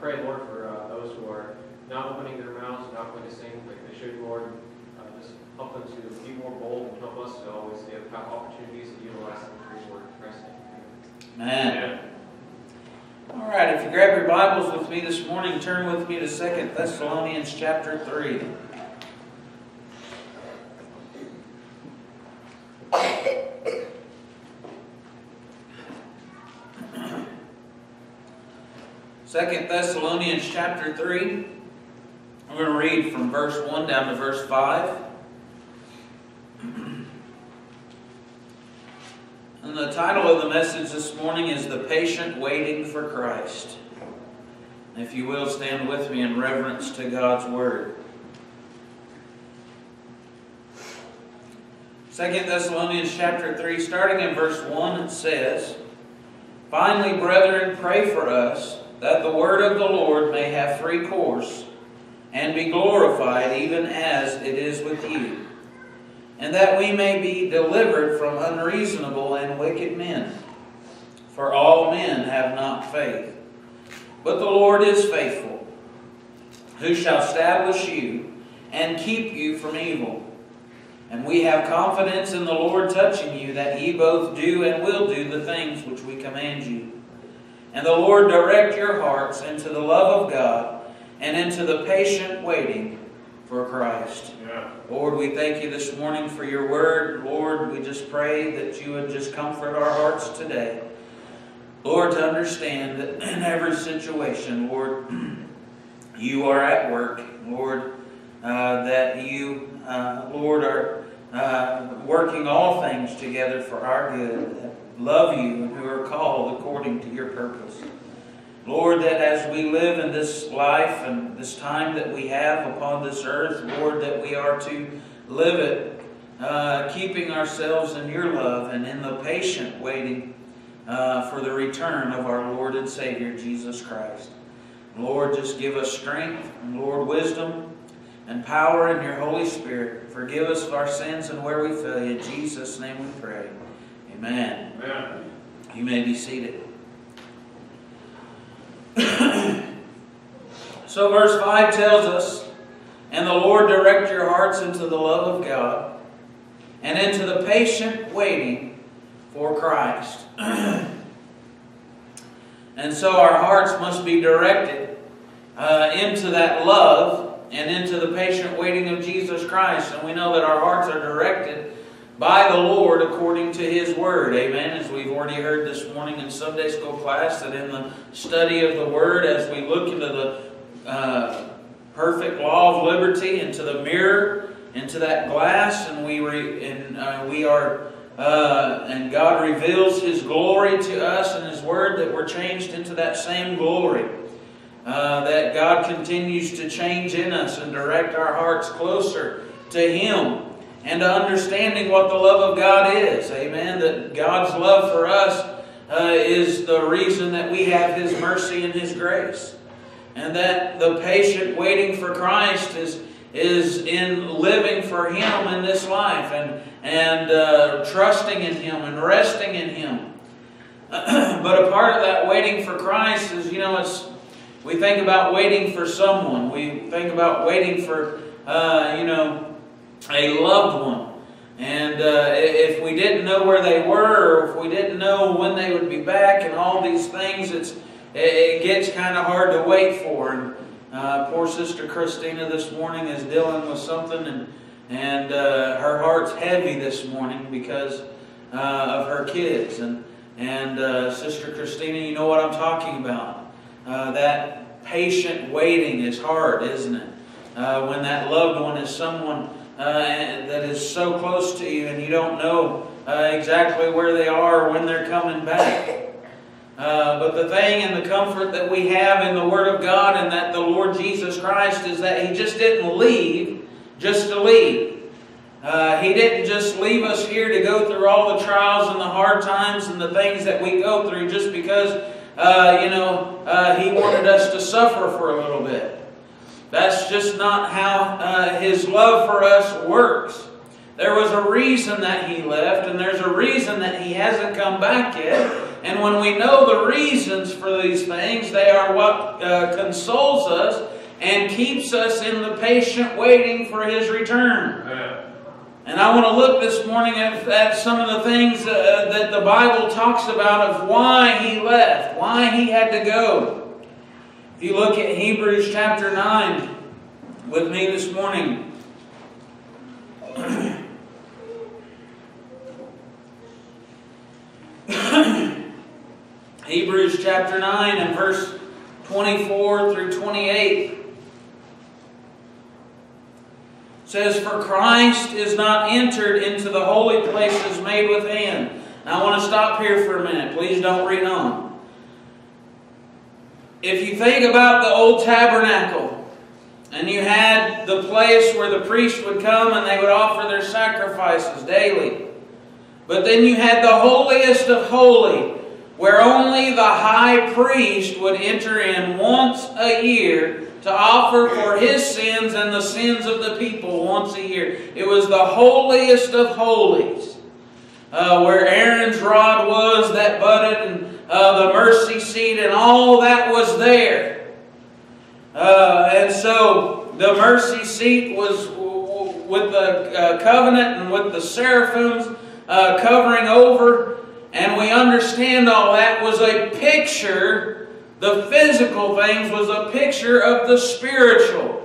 pray, Lord, for uh, those who are not opening their mouths, and not going to sing like they should, Lord. Uh, just help them to be more bold and help us to always give opportunities to utilize them for your word. Christ. Amen. All right, if you grab your Bibles with me this morning, turn with me to Second Thessalonians chapter 3. Second Thessalonians chapter 3. I'm going to read from verse 1 down to verse 5. And the title of the message this morning is The Patient Waiting for Christ. If you will, stand with me in reverence to God's Word. Second Thessalonians chapter 3, starting in verse 1, it says, Finally, brethren, pray for us, that the word of the Lord may have free course, and be glorified even as it is with you and that we may be delivered from unreasonable and wicked men. For all men have not faith. But the Lord is faithful, who shall establish you and keep you from evil. And we have confidence in the Lord touching you, that ye both do and will do the things which we command you. And the Lord direct your hearts into the love of God and into the patient waiting for Christ. Yeah. Lord, we thank you this morning for your word. Lord, we just pray that you would just comfort our hearts today. Lord, to understand that in every situation, Lord, you are at work. Lord, uh, that you, uh, Lord, are uh, working all things together for our good, love you and who are called according to your purpose. Lord, that as we live in this life and this time that we have upon this earth, Lord, that we are to live it, uh, keeping ourselves in your love and in the patient waiting uh, for the return of our Lord and Savior, Jesus Christ. Lord, just give us strength and, Lord, wisdom and power in your Holy Spirit. Forgive us of our sins and where we fail you. In Jesus' name we pray. Amen. Amen. You may be seated. so, verse 5 tells us, And the Lord direct your hearts into the love of God and into the patient waiting for Christ. and so, our hearts must be directed uh, into that love and into the patient waiting of Jesus Christ. And we know that our hearts are directed by the Lord according to His Word. Amen. As we've already heard this morning in Sunday school class, that in the study of the Word, as we look into the uh, perfect law of liberty, into the mirror, into that glass, and we re, and uh, we are. Uh, and God reveals His glory to us in His Word that we're changed into that same glory. Uh, that God continues to change in us and direct our hearts closer to Him and to understanding what the love of God is. Amen. That God's love for us uh, is the reason that we have His mercy and His grace. And that the patient waiting for Christ is, is in living for Him in this life and, and uh, trusting in Him and resting in Him. but a part of that waiting for Christ is, you know, it's we think about waiting for someone. We think about waiting for, uh, you know, a loved one. And uh, if we didn't know where they were, or if we didn't know when they would be back, and all these things, it's it gets kind of hard to wait for. And uh, poor Sister Christina this morning is dealing with something, and and uh, her heart's heavy this morning because uh, of her kids. And and uh, Sister Christina, you know what I'm talking about. Uh, that patient waiting is hard, isn't it? when that loved one is someone that is so close to you and you don't know uh, exactly where they are or when they're coming back. Uh, but the thing and the comfort that we have in the Word of God and that the Lord Jesus Christ is that He just didn't leave just to leave. Uh, he didn't just leave us here to go through all the trials and the hard times and the things that we go through just because, uh, you know, uh, He wanted us to suffer for a little bit. That's just not how uh, His love for us works. There was a reason that he left, and there's a reason that he hasn't come back yet. And when we know the reasons for these things, they are what uh, consoles us and keeps us in the patient waiting for his return. Amen. And I want to look this morning at, at some of the things uh, that the Bible talks about of why he left, why he had to go. If you look at Hebrews chapter 9 with me this morning. Hebrews chapter 9 and verse 24 through 28 says, For Christ is not entered into the holy places made with hand. Now I want to stop here for a minute. Please don't read on. If you think about the old tabernacle, and you had the place where the priest would come and they would offer their sacrifices daily. But then you had the holiest of holy, where only the high priest would enter in once a year to offer for his sins and the sins of the people once a year. It was the holiest of holies. Uh, where Aaron's rod was that budded, and uh, the mercy seat, and all that was there. Uh, and so the mercy seat was with the uh, covenant and with the seraphims uh, covering over, and we understand all that was a picture. The physical things was a picture of the spiritual.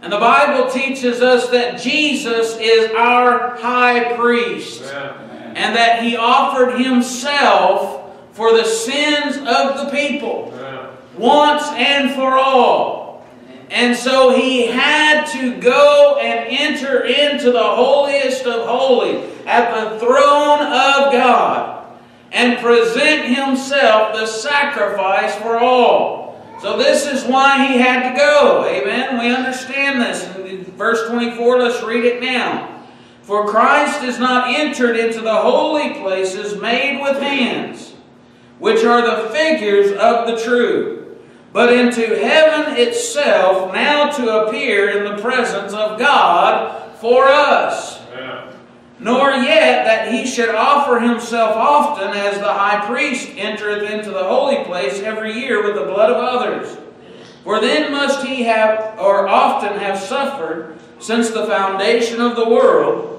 And the Bible teaches us that Jesus is our high priest. And that he offered himself for the sins of the people. Once and for all. And so he had to go and enter into the holiest of holies at the throne of God and present himself the sacrifice for all. So this is why he had to go. Amen. We understand this. In verse 24, let's read it now. For Christ is not entered into the holy places made with hands, which are the figures of the true, but into heaven itself, now to appear in the presence of God for us. Nor yet that he should offer himself often as the high priest entereth into the holy place every year with the blood of others. For then must he have, or often have suffered, since the foundation of the world.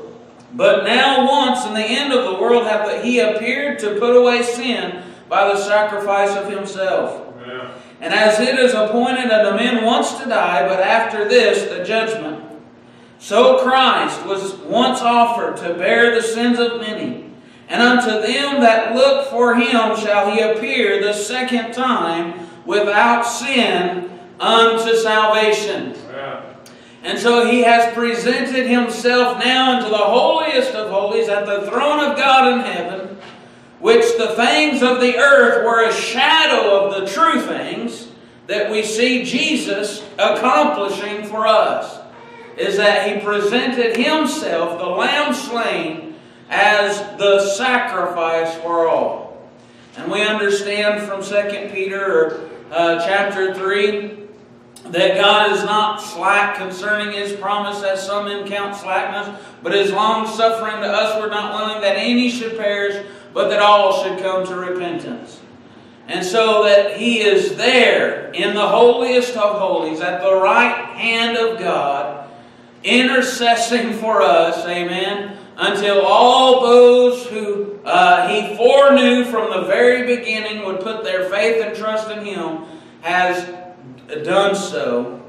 But now once in the end of the world hath he appeared to put away sin by the sacrifice of himself. And as it is appointed unto men once to die, but after this the judgment. So Christ was once offered to bear the sins of many, and unto them that look for him shall he appear the second time without sin unto salvation. And so he has presented himself now into the holiest of holies at the throne of God in heaven, which the things of the earth were a shadow of the true things that we see Jesus accomplishing for us is that he presented himself, the lamb slain, as the sacrifice for all. And we understand from 2 Peter uh, chapter 3 that God is not slack concerning his promise, as some men count slackness, but is long suffering to us. We're not willing that any should perish, but that all should come to repentance. And so that he is there in the holiest of holies, at the right hand of God, intercessing for us, amen, until all those who uh, he foreknew from the very beginning would put their faith and trust in him has done so.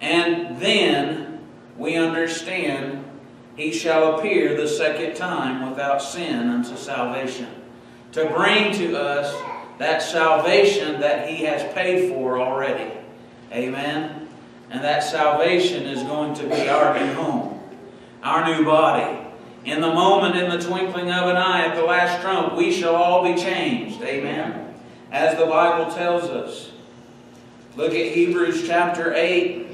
And then we understand he shall appear the second time without sin unto salvation. To bring to us that salvation that he has paid for already. Amen. And that salvation is going to be our new home, our new body. In the moment, in the twinkling of an eye, at the last trump, we shall all be changed. Amen. As the Bible tells us. Look at Hebrews chapter 8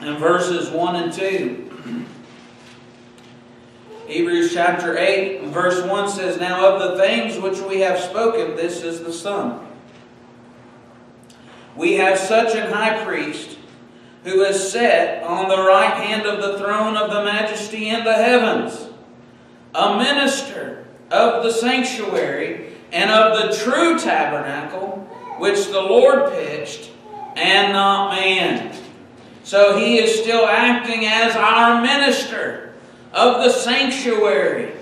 and verses 1 and 2. Hebrews chapter 8 verse 1 says, Now of the things which we have spoken, this is the sum. We have such an high priest who is set on the right hand of the throne of the majesty in the heavens, a minister of the sanctuary and of the true tabernacle which the Lord pitched and not man. So he is still acting as our minister of the sanctuary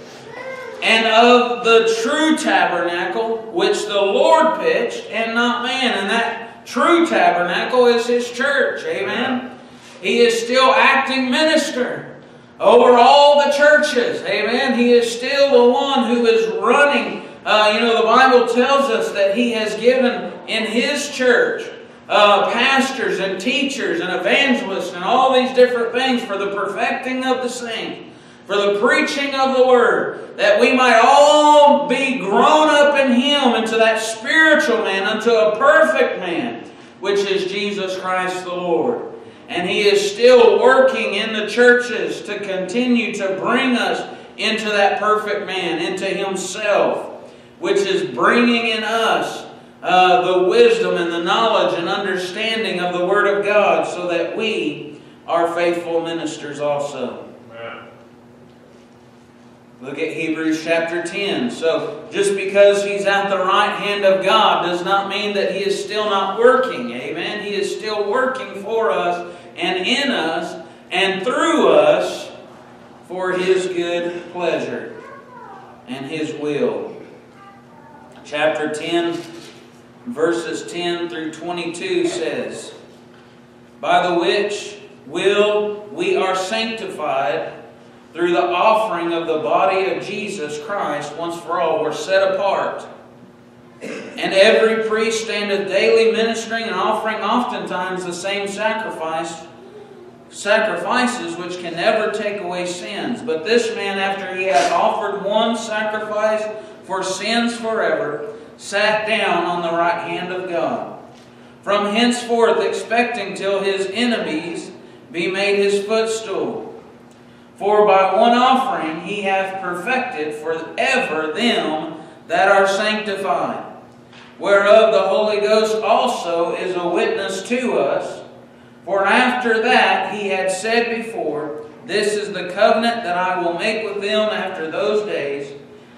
and of the true tabernacle which the Lord pitched and not man. And that true tabernacle is his church. Amen. He is still acting minister over all the churches. Amen. He is still the one who is running. Uh, you know, the Bible tells us that he has given in his church uh, pastors and teachers and evangelists and all these different things for the perfecting of the saints for the preaching of the word, that we might all be grown up in him into that spiritual man, unto a perfect man, which is Jesus Christ the Lord. And he is still working in the churches to continue to bring us into that perfect man, into himself, which is bringing in us uh, the wisdom and the knowledge and understanding of the Word of God so that we are faithful ministers also. Look at Hebrews chapter 10. So, just because he's at the right hand of God does not mean that he is still not working. Amen. He is still working for us and in us and through us for his good pleasure and his will. Chapter 10, verses 10 through 22 says, By the which will we are sanctified through the offering of the body of Jesus Christ once for all were set apart. And every priest standeth daily ministering and offering oftentimes the same sacrifice, sacrifices which can never take away sins. But this man, after he had offered one sacrifice for sins forever, sat down on the right hand of God. From henceforth expecting till his enemies be made his footstool. For by one offering he hath perfected forever them that are sanctified, whereof the Holy Ghost also is a witness to us. For after that he had said before, This is the covenant that I will make with them after those days,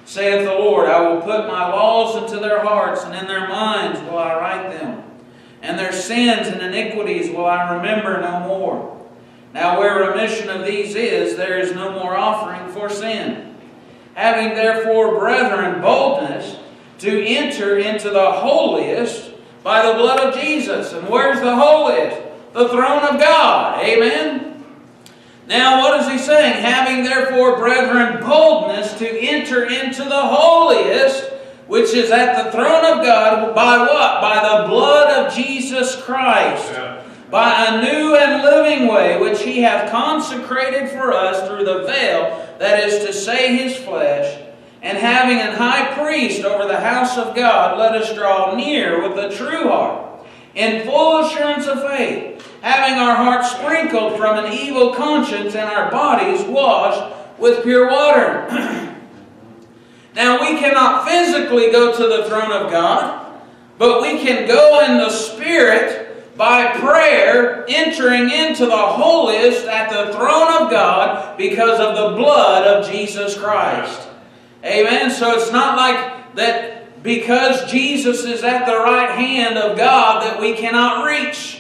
saith the Lord, I will put my laws into their hearts, and in their minds will I write them. And their sins and iniquities will I remember no more. Now, where remission of these is, there is no more offering for sin. Having therefore, brethren, boldness to enter into the holiest by the blood of Jesus. And where's the holiest? The throne of God. Amen? Now, what is he saying? Having therefore, brethren, boldness to enter into the holiest, which is at the throne of God, by what? By the blood of Jesus Christ. Yeah by a new and living way which he hath consecrated for us through the veil, that is to say, his flesh. And having an high priest over the house of God, let us draw near with a true heart, in full assurance of faith, having our hearts sprinkled from an evil conscience and our bodies washed with pure water. now, we cannot physically go to the throne of God, but we can go in the Spirit by prayer entering into the holiest at the throne of God because of the blood of Jesus Christ. Amen. So it's not like that because Jesus is at the right hand of God that we cannot reach.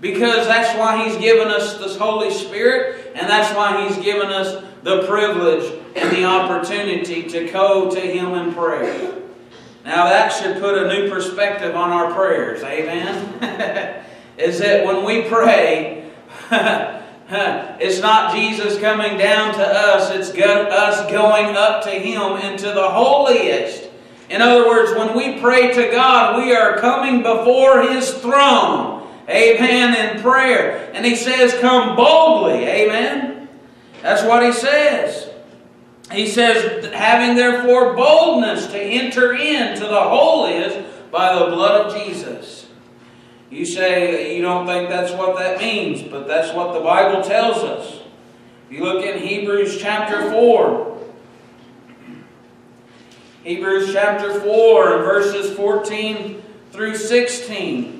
Because that's why He's given us this Holy Spirit, and that's why He's given us the privilege and the opportunity to go to Him in prayer. Now that should put a new perspective on our prayers. Amen. is that when we pray, it's not Jesus coming down to us, it's us going up to Him into the holiest. In other words, when we pray to God, we are coming before His throne. Amen. In prayer. And He says, Come boldly. Amen. That's what He says. He says, having therefore boldness to enter into the holiest by the blood of Jesus. You say you don't think that's what that means, but that's what the Bible tells us. If you look in Hebrews chapter 4, Hebrews chapter 4 and verses 14 through 16.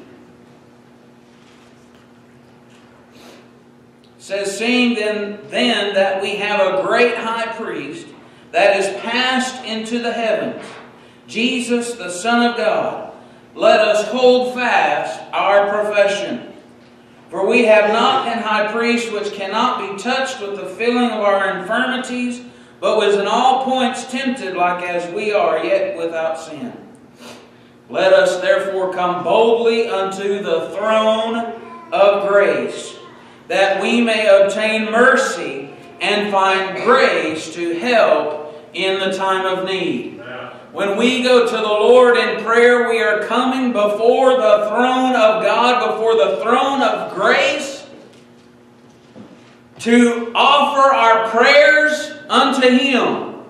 says, Seeing then, then that we have a great high priest that is passed into the heavens, Jesus, the Son of God, let us hold fast our profession. For we have not an high priest which cannot be touched with the feeling of our infirmities, but was in all points tempted like as we are, yet without sin. Let us therefore come boldly unto the throne of grace, that we may obtain mercy and find grace to help in the time of need. When we go to the Lord in prayer, we are coming before the throne of God, before the throne of grace, to offer our prayers unto Him.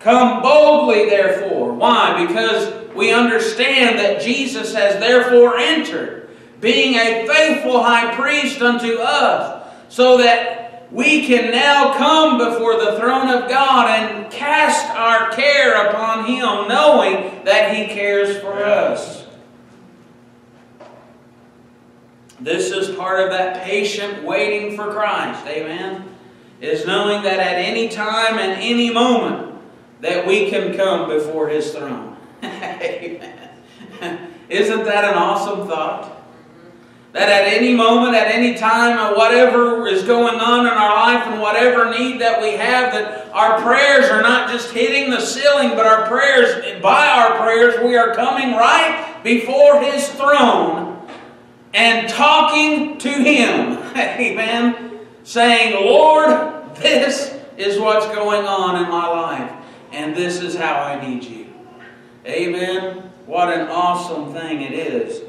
Come boldly, therefore. Why? Because we understand that Jesus has therefore entered, being a faithful high priest unto us, so that we can now come before the throne of God and cast our care upon Him, knowing that He cares for us. This is part of that patient waiting for Christ. Amen. Is knowing that at any time and any moment that we can come before His throne. Amen. Isn't that an awesome thought? That at any moment, at any time, whatever is going on in our life and whatever need that we have, that our prayers are not just hitting the ceiling, but our prayers, by our prayers, we are coming right before His throne and talking to Him. Amen. Saying, Lord, this is what's going on in my life, and this is how I need you. Amen. What an awesome thing it is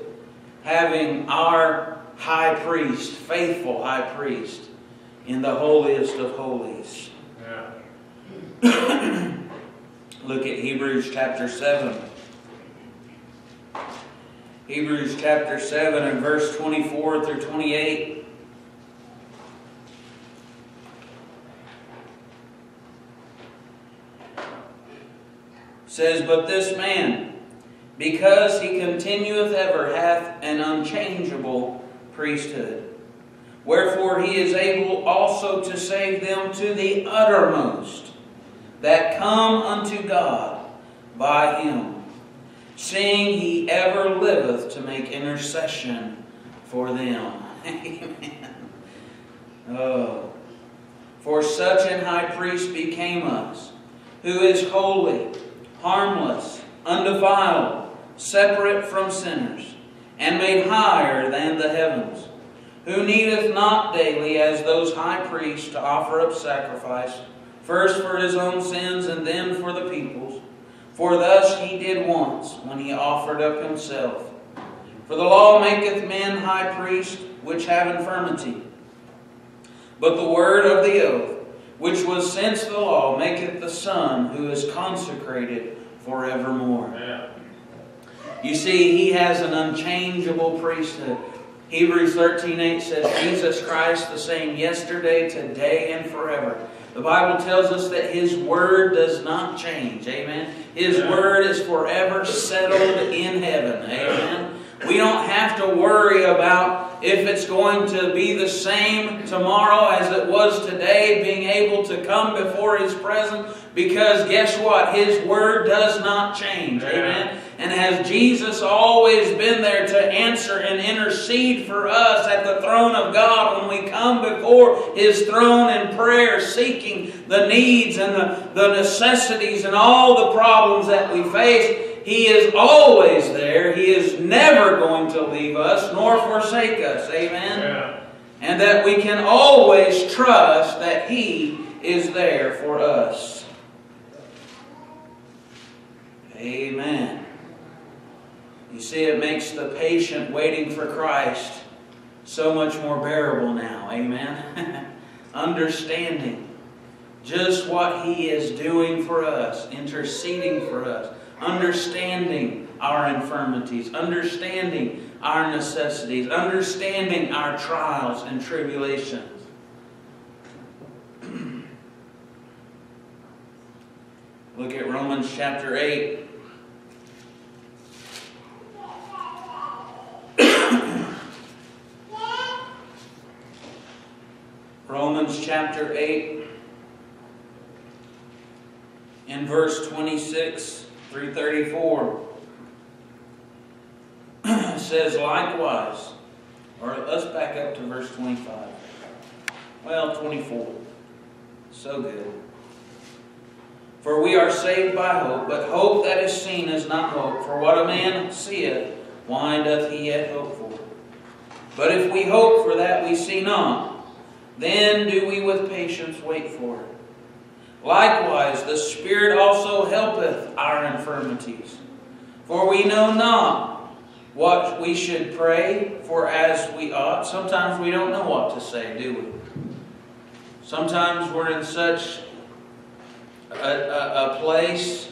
having our high priest, faithful high priest, in the holiest of holies. Yeah. Look at Hebrews chapter 7. Hebrews chapter 7 and verse 24 through 28. Says, But this man, because he continueth ever, hath an unchangeable priesthood. Wherefore he is able also to save them to the uttermost that come unto God by him, seeing he ever liveth to make intercession for them. Amen. Oh. For such an high priest became us, who is holy, harmless, undefiled, separate from sinners, and made higher than the heavens, who needeth not daily, as those high priests, to offer up sacrifice, first for his own sins and then for the people's. For thus he did once, when he offered up himself. For the law maketh men high priests which have infirmity. But the word of the oath, which was since the law, maketh the Son who is consecrated forevermore. Yeah. You see, he has an unchangeable priesthood. Hebrews 13 8 says, Jesus Christ the same yesterday, today, and forever. The Bible tells us that His Word does not change. Amen. His Word is forever settled in heaven. Amen. We don't have to worry about if it's going to be the same tomorrow as it was today, being able to come before His presence, because guess what? His Word does not change. Amen. And has Jesus always been there to answer and intercede for us at the throne of God when we come before His throne in prayer, seeking the needs and the, the necessities and all the problems that we face? He is always there. He is never going to leave us nor forsake us. Amen? Yeah. And that we can always trust that He is there for us. Amen. You see, it makes the patient waiting for Christ so much more bearable now. Amen. Understanding just what He is doing for us, interceding for us, understanding our infirmities, understanding our necessities, understanding our trials and tribulations. Look at Romans chapter 8. Romans chapter 8, in verse 26 through 34, says, Likewise, or let's back up to verse 25. Well, 24. So good. For we are saved by hope, but hope that is seen is not hope. For what a man seeth, why doth he yet hope for? But if we hope for that we see not, then do we with patience wait for it. Likewise, the Spirit also helpeth our infirmities. For we know not what we should pray for as we ought. Sometimes we don't know what to say, do we? Sometimes we're in such a, a, a place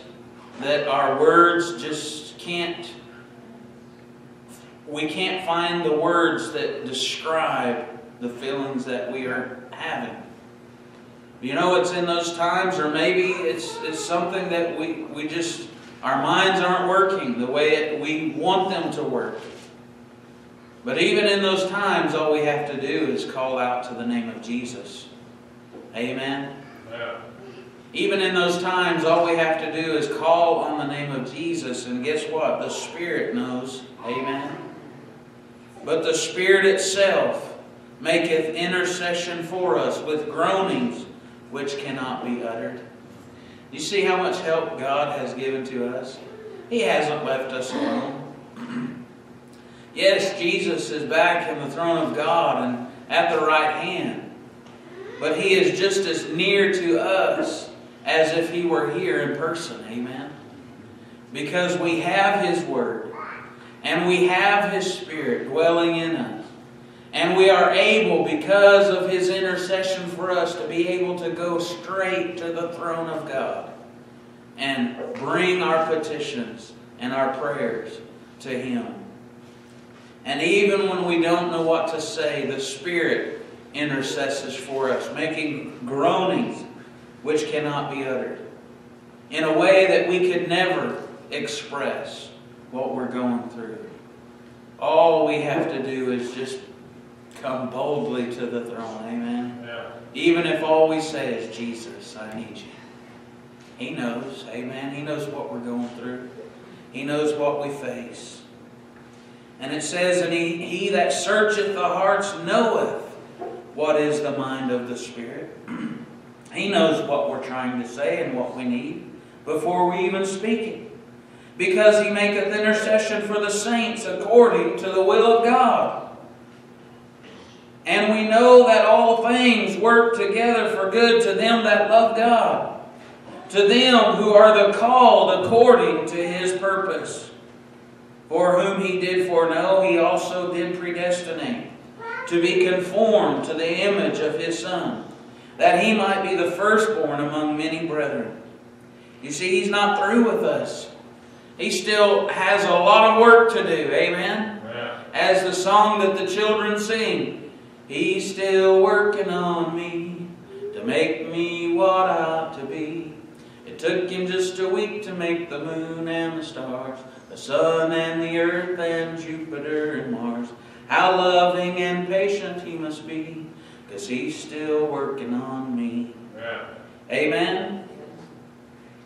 that our words just can't we can't find the words that describe the feelings that we are having. You know, it's in those times, or maybe it's, it's something that we, we just, our minds aren't working the way it, we want them to work. But even in those times, all we have to do is call out to the name of Jesus. Amen? Yeah. Even in those times, all we have to do is call on the name of Jesus, and guess what? The Spirit knows. Amen? But the Spirit itself maketh intercession for us with groanings which cannot be uttered. You see how much help God has given to us? He hasn't left us alone. yes, Jesus is back in the throne of God and at the right hand. But He is just as near to us as if He were here in person. Amen? Because we have His Word. And we have His Spirit dwelling in us. And we are able, because of His intercession for us, to be able to go straight to the throne of God and bring our petitions and our prayers to Him. And even when we don't know what to say, the Spirit intercesses for us, making groanings which cannot be uttered in a way that we could never express what we're going through. All we have to do is just come boldly to the throne. Amen. Yeah. Even if all we say is, Jesus, I need you. He knows. Amen. He knows what we're going through. He knows what we face. And it says, And he, he that searcheth the hearts knoweth what is the mind of the Spirit. he knows what we're trying to say and what we need before we even speak it because he maketh intercession for the saints according to the will of God. And we know that all things work together for good to them that love God, to them who are the called according to his purpose. For whom he did foreknow, he also did predestinate to be conformed to the image of his Son, that he might be the firstborn among many brethren. You see, he's not through with us. He still has a lot of work to do. Amen? Yeah. As the song that the children sing, He's still working on me to make me what I ought to be. It took Him just a week to make the moon and the stars, the sun and the earth and Jupiter and Mars. How loving and patient He must be, because He's still working on me. Yeah. Amen?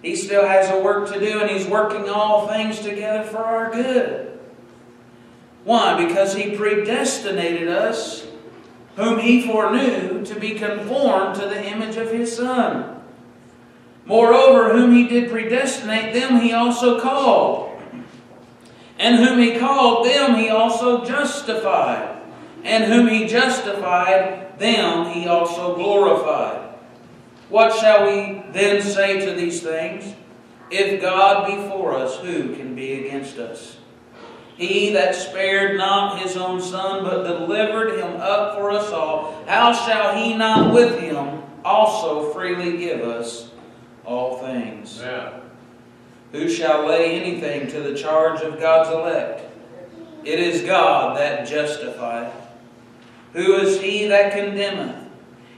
He still has a work to do, and He's working all things together for our good. Why? Because He predestinated us, whom He foreknew, to be conformed to the image of His Son. Moreover, whom He did predestinate, them He also called. And whom He called, them He also justified. And whom He justified, them He also glorified. What shall we then say to these things? If God be for us, who can be against us? He that spared not his own Son, but delivered him up for us all, how shall he not with him also freely give us all things? Yeah. Who shall lay anything to the charge of God's elect? It is God that justifieth. Who is he that condemneth?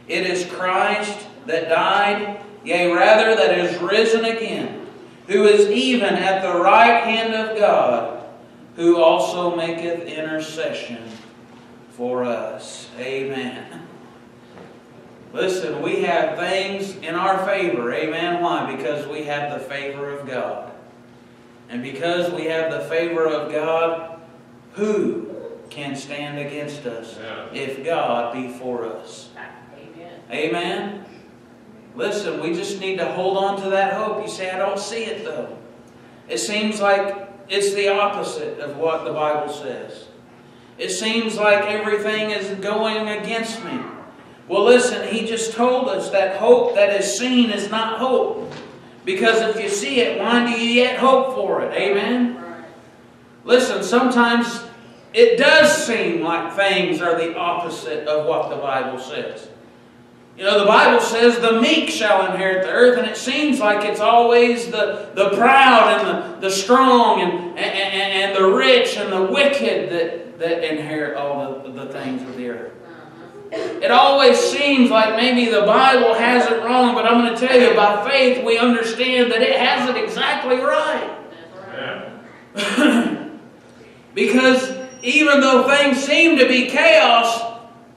It is Christ that died, yea, rather that is risen again, who is even at the right hand of God, who also maketh intercession for us. Amen. Listen, we have things in our favor. Amen. Why? Because we have the favor of God. And because we have the favor of God, who can stand against us Yeah. if God be for us? Amen. Amen. Listen, we just need to hold on to that hope. You say, I don't see it though. It seems like it's the opposite of what the Bible says. It seems like everything is going against me. Well, listen, he just told us that hope that is seen is not hope. Because if you see it, why do you yet hope for it? Amen? Listen, sometimes it does seem like things are the opposite of what the Bible says. You know, the Bible says the meek shall inherit the earth, and it seems like it's always the, the proud and the, the strong and, and, and, the rich and the wicked that, that inherit all the, the things of the earth. It always seems like maybe the Bible has it wrong, but I'm going to tell you, by faith, we understand that it has it exactly right. Right. Yeah. Because even though things seem to be chaos,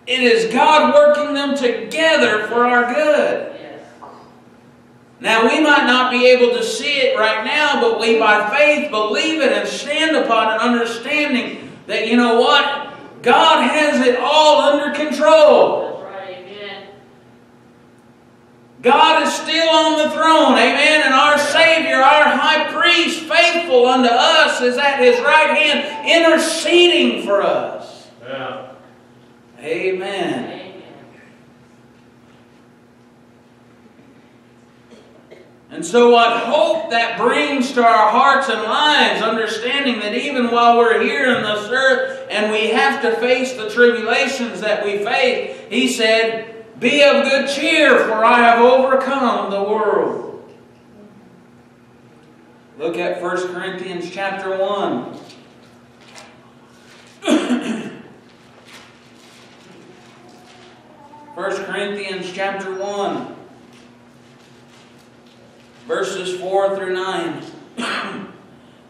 it is God working them together for our good. Now, we might not be able to see it right now, but we by faith believe it and stand upon an understanding that, you know what? God has it all under control. God is still on the throne, amen. And our Savior, our high priest, faithful unto us, is at his right hand interceding for us. Yeah. Amen. And so, what hope that brings to our hearts and lives, understanding that even while we're here in this earth and we have to face the tribulations that we face, He said, Be of good cheer, for I have overcome the world. Look at 1 Corinthians chapter 1. First Corinthians chapter 1 verses 4 through 9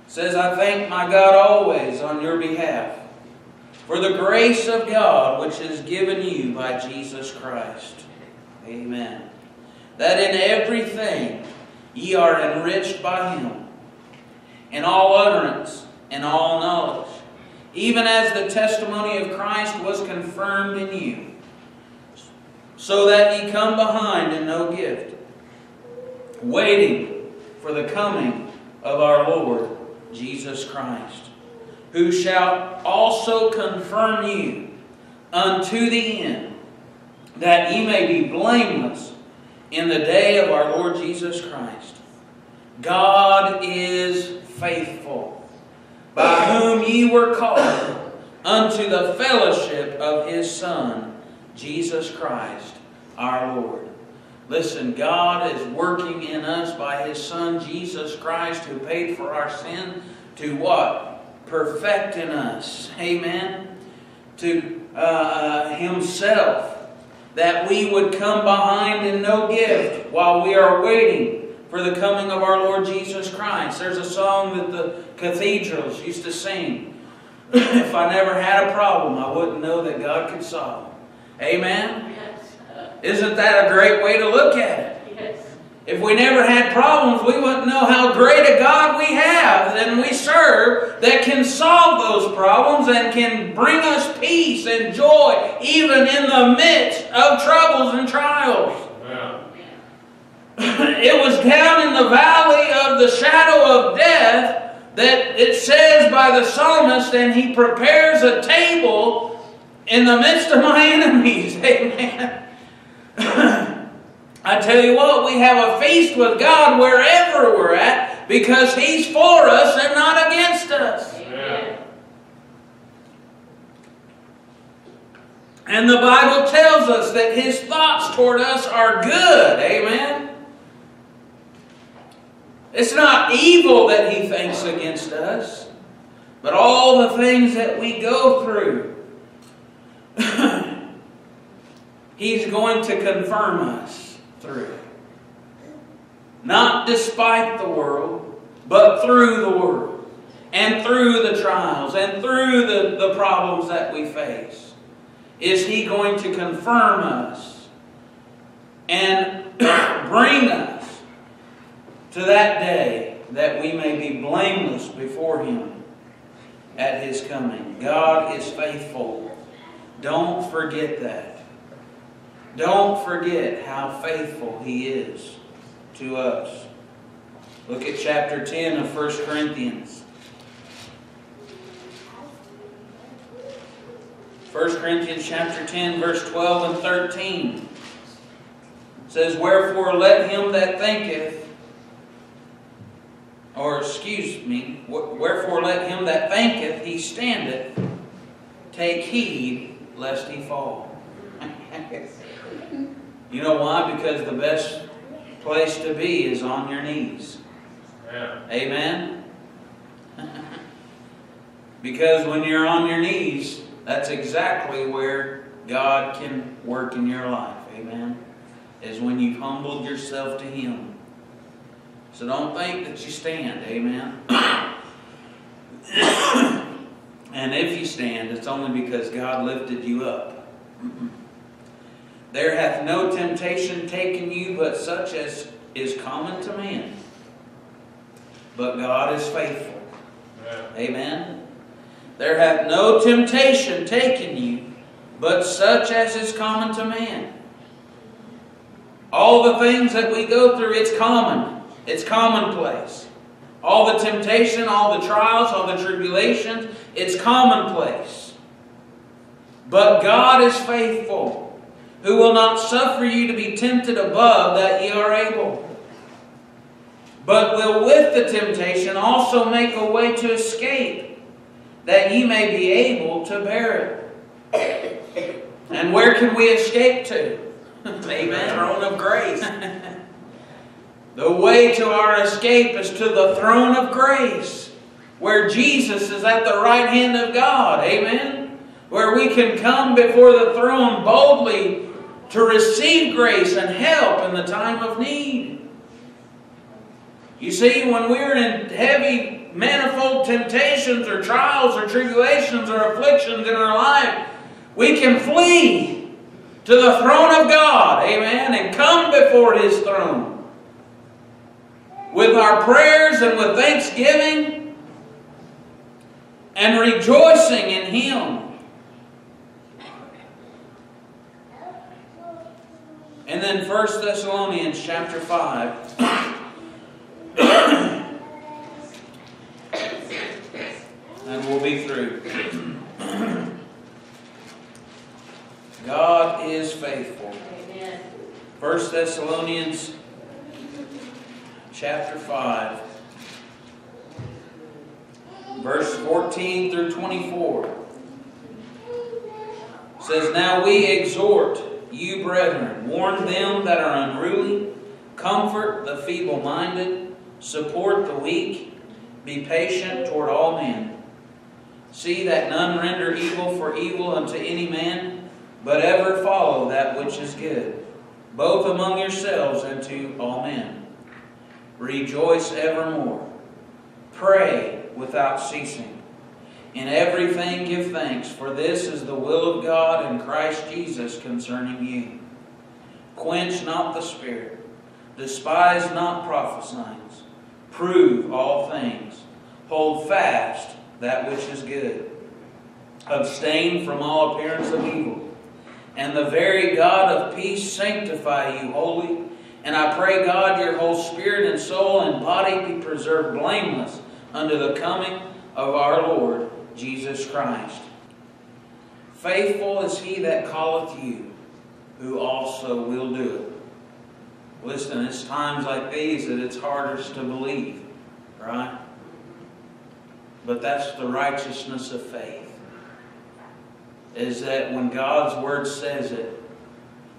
says, I thank my God always on your behalf for the grace of God which is given you by Jesus Christ. Amen. That in everything ye are enriched by him, in all utterance and all knowledge, even as the testimony of Christ was confirmed in you, so that ye come behind in no gift waiting for the coming of our Lord Jesus Christ, who shall also confirm you unto the end, that ye may be blameless in the day of our Lord Jesus Christ. God is faithful, by whom ye were called unto the fellowship of his Son, Jesus Christ, our Lord. Listen, God is working in us by His Son, Jesus Christ, who paid for our sin, to what? Perfect in us. Amen. To uh, Himself, that we would come behind in no gift while we are waiting for the coming of our Lord Jesus Christ. There's a song that the cathedrals used to sing. if I never had a problem, I wouldn't know that God could solve. Amen. Isn't that a great way to look at it? If we never had problems, we wouldn't know how great a God we have and we serve that can solve those problems and can bring us peace and joy even in the midst of troubles and trials. Yeah. It was down in the valley of the shadow of death that it says by the psalmist, and he prepares a table in the midst of my enemies. Amen. I tell you what, we have a feast with God wherever we're at because He's for us and not against us. Amen. And the Bible tells us that His thoughts toward us are good. Amen. It's not evil that He thinks against us, but all the things that we go through, He's going to confirm us through. Not despite the world, but through the world, and through the trials, and through the, the problems that we face. Is He going to confirm us and bring us to that day that we may be blameless before Him at His coming. God is faithful. Don't forget that. Don't forget how faithful He is to us. Look at chapter 10 of 1 Corinthians. 1 Corinthians chapter 10, verse 12 and 13 it says, Wherefore let him that thinketh, or excuse me, wherefore let him that thinketh he standeth take heed lest he fall. you know why? Because the best place to be is on your knees. Yeah. Amen? because when you're on your knees, that's exactly where God can work in your life. Amen? Is when you've humbled yourself to Him. So don't think that you stand. Amen? and if you stand, it's only because God lifted you up. There hath no temptation taken you but such as is common to man. But God is faithful. Yeah. Amen. There hath no temptation taken you, but such as is common to man. All the things that we go through, it's common. It's commonplace. All the temptation, all the trials, all the tribulations, it's commonplace. But God is faithful, who will not suffer you to be tempted above that ye are able but will with the temptation also make a way to escape, that ye may be able to bear it. And where can we escape to? Amen. Throne of grace. the way to our escape is to the throne of grace, where Jesus is at the right hand of God. Amen. Where we can come before the throne boldly to receive grace and help in the time of need. You see, when we're in heavy, manifold temptations or trials or tribulations or afflictions in our life, we can flee to the throne of God, amen, and come before His throne with our prayers and with thanksgiving and rejoicing in Him. And then 1 Thessalonians chapter 5. and we'll be through. God is faithful. Amen. 1 Thessalonians chapter 5, verse 14 through 24 says, Now we exhort you, brethren, warn them that are unruly Comfort the feeble minded, support the weak, be patient toward all men. See that none render evil for evil unto any man, but ever follow that which is good, both among yourselves and to all men. Rejoice evermore. Pray without ceasing. In everything give thanks, for this is the will of God in Christ Jesus concerning you. Quench not the Spirit. Despise not prophesying. Prove all things. Hold fast that which is good. Abstain from all appearance of evil. And the very God of peace sanctify you wholly. And I pray God your whole spirit and soul and body be preserved blameless unto the coming of our Lord Jesus Christ. Faithful is he that calleth you, who also will do it. Listen, it's times like these that it's hardest to believe, right? But that's the righteousness of faith. Is that when God's Word says it,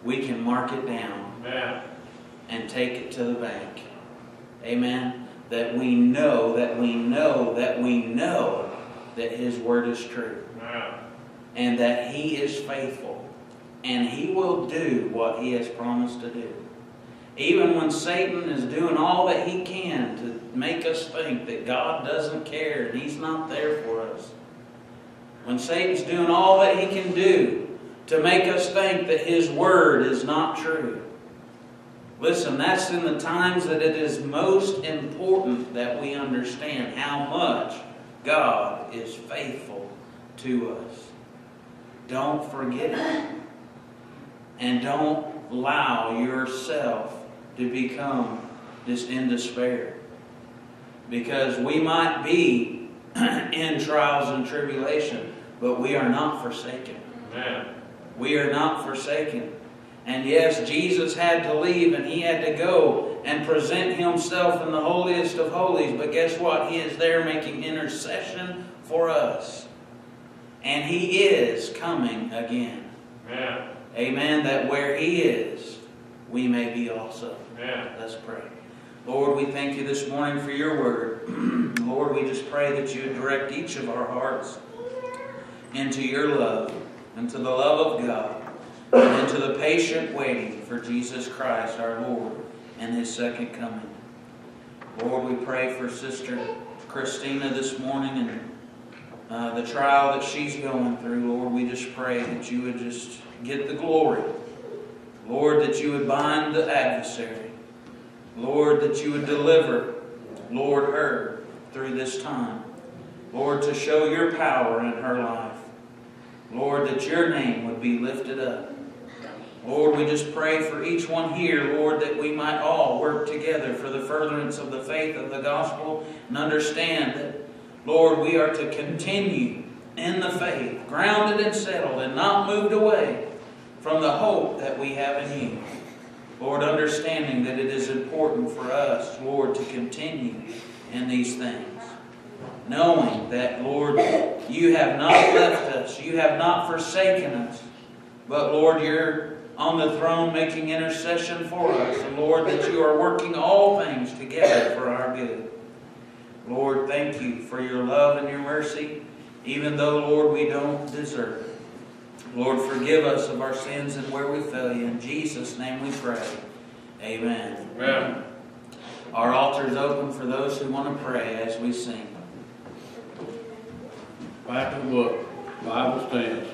we can mark it down Amen. and take it to the bank. Amen. That we know, that we know, that we know that His Word is true. Amen. And that He is faithful. And He will do what He has promised to do. Even when Satan is doing all that he can to make us think that God doesn't care and he's not there for us. When Satan's doing all that he can do to make us think that his word is not true. Listen, that's in the times that it is most important that we understand how much God is faithful to us. Don't forget it. And don't allow yourself to become just in despair. Because we might be in trials and tribulation, but we are not forsaken. Amen. We are not forsaken. And yes, Jesus had to leave and he had to go and present himself in the holiest of holies. But guess what? He is there making intercession for us. And he is coming again. Amen. Amen. That where he is, we may be also. Amen. Let's pray. Lord, we thank you this morning for your word. Lord, we just pray that you would direct each of our hearts into your love, into the love of God, and into the patient waiting for Jesus Christ, our Lord, and his second coming. Lord, we pray for Sister Christina this morning and uh, the trial that she's going through. Lord, we just pray that you would just get the glory. Lord, that you would bind the adversary. Lord, that you would deliver, Lord, her through this time. Lord, to show your power in her life. Lord, that your name would be lifted up. Lord, we just pray for each one here, Lord, that we might all work together for the furtherance of the faith of the gospel and understand that, Lord, we are to continue in the faith, grounded and settled, and not moved away from the hope that we have in you. Lord, understanding that it is important for us, Lord, to continue in these things. Knowing that, Lord, you have not left us, you have not forsaken us, but, Lord, you're on the throne making intercession for us, and, Lord, that you are working all things together for our good. Lord, thank you for your love and your mercy, even though, Lord, we don't deserve it. Lord, forgive us of our sins and where we fail you. In Jesus' name we pray. Amen. Amen. Our altar is open for those who want to pray as we sing. Back of the book, Bible stands.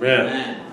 Amen. Amen.